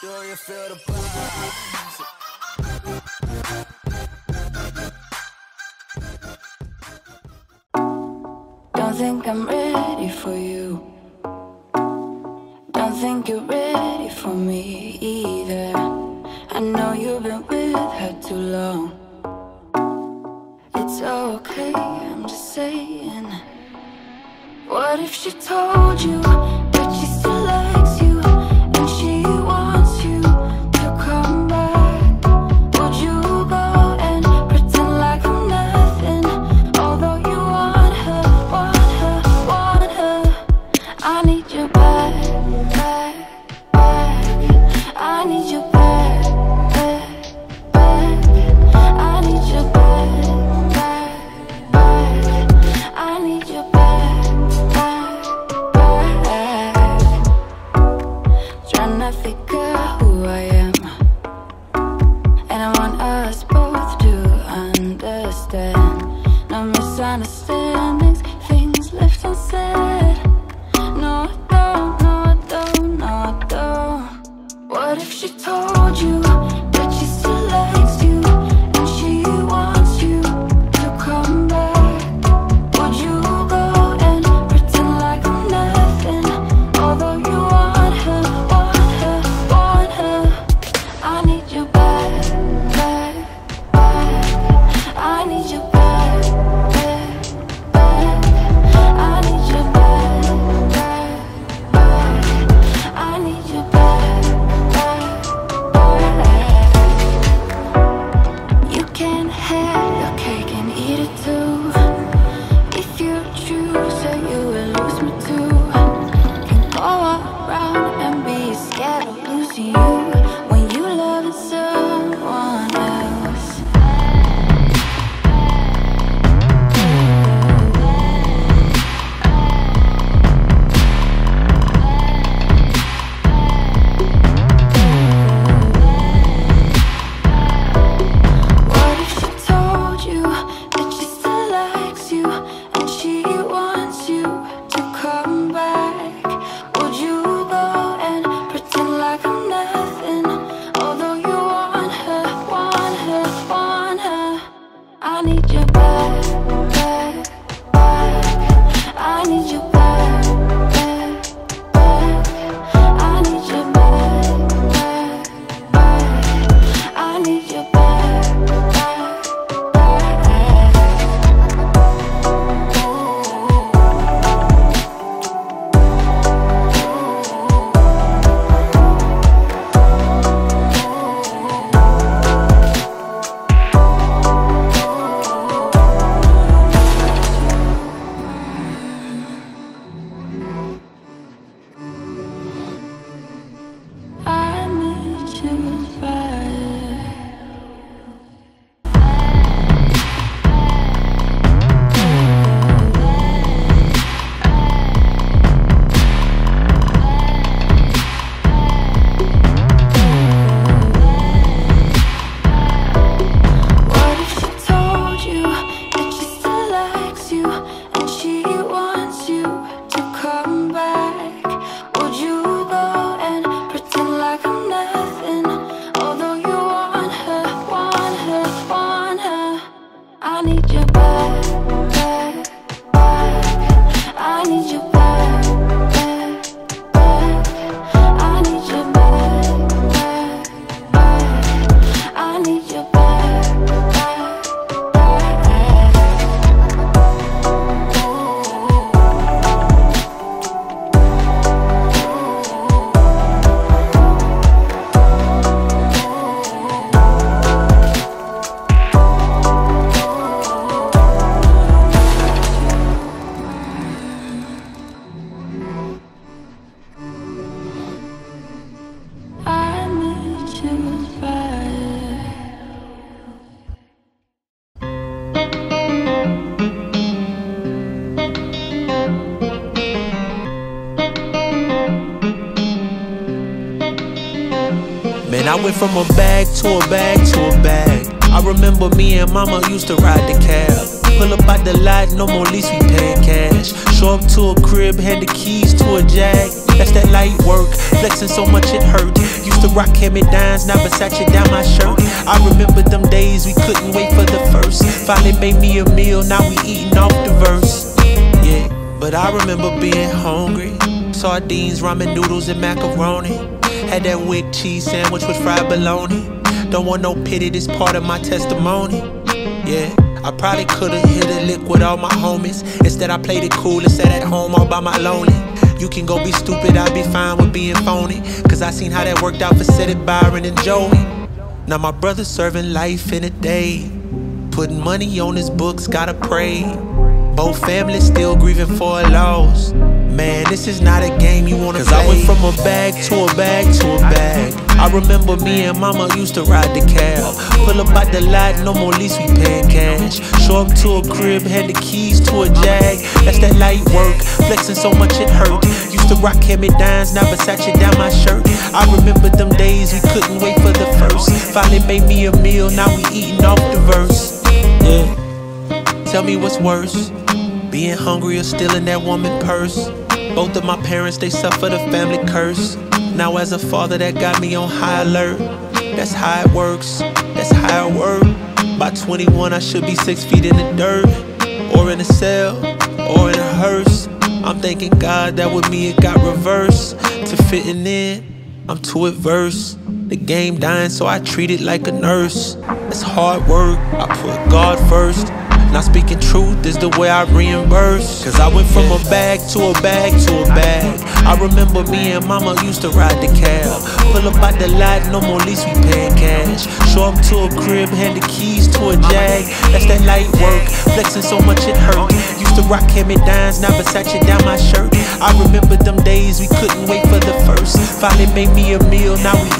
Do you feel the vibes? Don't think I'm ready for you. Don't think you're ready for me either. I know you've been with her too long. It's okay, I'm just saying. What if she told you I need you back, back, I went from a bag to a bag to a bag. I remember me and mama used to ride the cab. Pull up out the lot, no more lease, we paying cash. Show up to a crib, hand the keys to a jag. That's that light work, flexing so much it hurt. Used to rock hand-me-downs, now Versace down my shirt. I remember them days we couldn't wait for the first. Finally made me a meal, now we eating off the verse. Yeah, but I remember being hungry. Sardines, ramen noodles, and macaroni. Had that wick cheese sandwich with fried bologna. Don't want no pity, this part of my testimony. Yeah. I probably could've hit a lick with all my homies. Instead, I played it cool and sat at home all by my lonely. You can go be stupid, I'll be fine with being phony. Cause I seen how that worked out for Cedric Byron and Joey. Now my brother's serving life in a day. Putting money on his books, gotta pray. Both families still grieving for a loss. Man, this is not a game you wanna Cause play. I went from a bag to a bag to a bag. I remember me and mama used to ride the cab. Pull up at the lot, no more lease, we paying cash. Show up to a crib, had the keys to a jag. That's that light work, flexing so much it hurt. Used to rock hand-me-downs, now Versace down my shirt. I remember them days we couldn't wait for the first. Finally made me a meal, now we eating off the verse. Yeah. Tell me what's worse. Being hungry or stealing that woman purse. Both of my parents, they suffered a family curse. Now, as a father, that got me on high alert. That's how it works, that's how it work. By 21, I should be six feet in the dirt, or in a cell, or in a hearse. I'm thanking God that with me it got reversed. To fitting in, I'm too adverse. The game dying, so I treat it like a nurse. It's hard work, I put God first. Not speaking truth is the way I reimburse. Cause I went from a bag to a bag to a bag. I remember me and mama used to ride the cab. Pull up at the lot, no more lease, we paying cash. Show up to a crib, hand the keys to a jag. That's that light work, flexing so much it hurt. Used to rock hand-me-downs, now Versace down my shirt. I remember them days we couldn't wait for the first. Finally made me a meal, now we